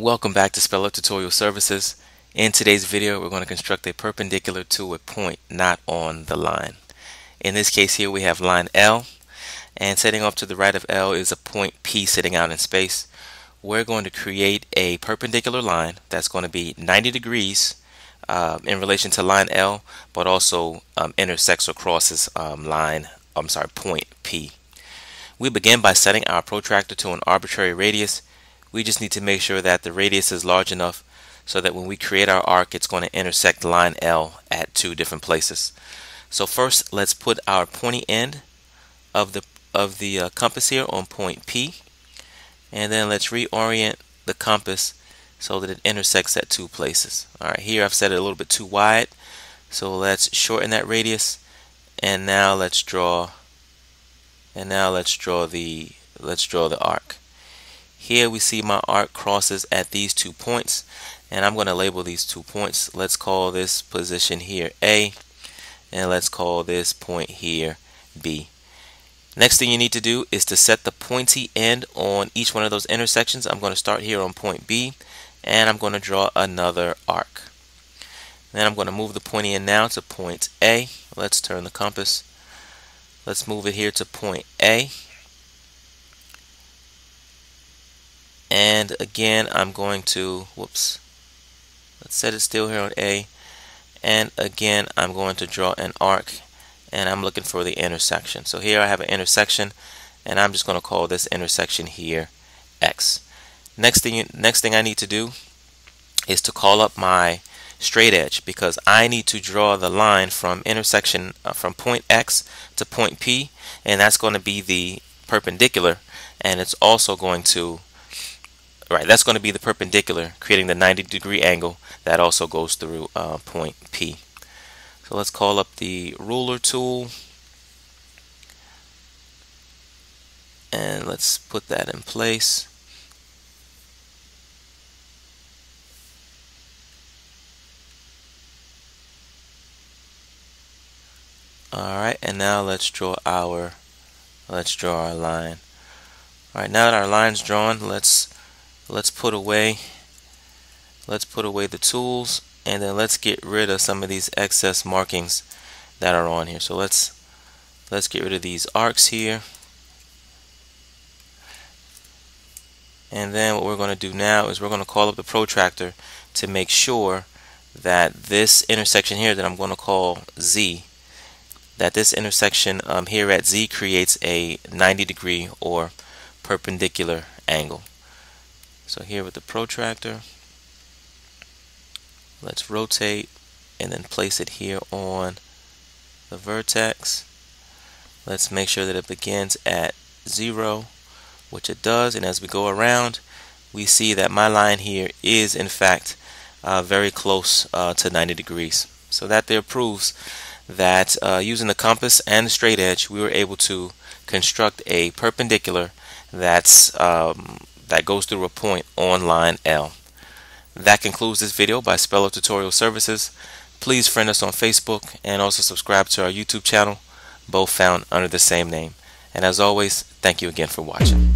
Welcome back to Speller Tutorial Services. In today's video, we're going to construct a perpendicular to a point not on the line. In this case here, we have line L, and setting off to the right of L is a point P sitting out in space. We're going to create a perpendicular line that's going to be 90 degrees um, in relation to line L, but also um, intersects or crosses um, line, I'm sorry, point P. We begin by setting our protractor to an arbitrary radius. We just need to make sure that the radius is large enough so that when we create our arc, it's going to intersect line L at two different places. So first, let's put our pointy end of the of the uh, compass here on point P, and then let's reorient the compass so that it intersects at two places. All right, here I've set it a little bit too wide, so let's shorten that radius, and now let's draw and now let's draw the let's draw the arc here we see my arc crosses at these two points and I'm going to label these two points. Let's call this position here A and let's call this point here B. Next thing you need to do is to set the pointy end on each one of those intersections. I'm going to start here on point B and I'm going to draw another arc. Then I'm going to move the pointy end now to point A. Let's turn the compass. Let's move it here to point A. And again, I'm going to, whoops, let's set it still here on A. And again, I'm going to draw an arc and I'm looking for the intersection. So here I have an intersection and I'm just going to call this intersection here X. Next thing, next thing I need to do is to call up my straight edge because I need to draw the line from intersection uh, from point X to point P and that's going to be the perpendicular and it's also going to right that's going to be the perpendicular creating the 90 degree angle that also goes through uh, point P. So let's call up the ruler tool. And let's put that in place. Alright, and now let's draw our let's draw our line. Alright, now that our line's drawn, let's let's put away let's put away the tools and then let's get rid of some of these excess markings that are on here. So let's let's get rid of these arcs here. And then what we're going to do now is we're going to call up the protractor to make sure that this intersection here that I'm going to call Z that this intersection um, here at Z creates a 90 degree or perpendicular angle. So here with the protractor, let's rotate and then place it here on the vertex. Let's make sure that it begins at zero, which it does. And as we go around, we see that my line here is in fact uh, very close uh, to 90 degrees. So that there proves that uh, using the compass and the straight edge we were able to construct a perpendicular that's um, that goes through a point on line L. That concludes this video by Speller Tutorial Services. Please friend us on Facebook and also subscribe to our YouTube channel, both found under the same name. And as always, thank you again for watching.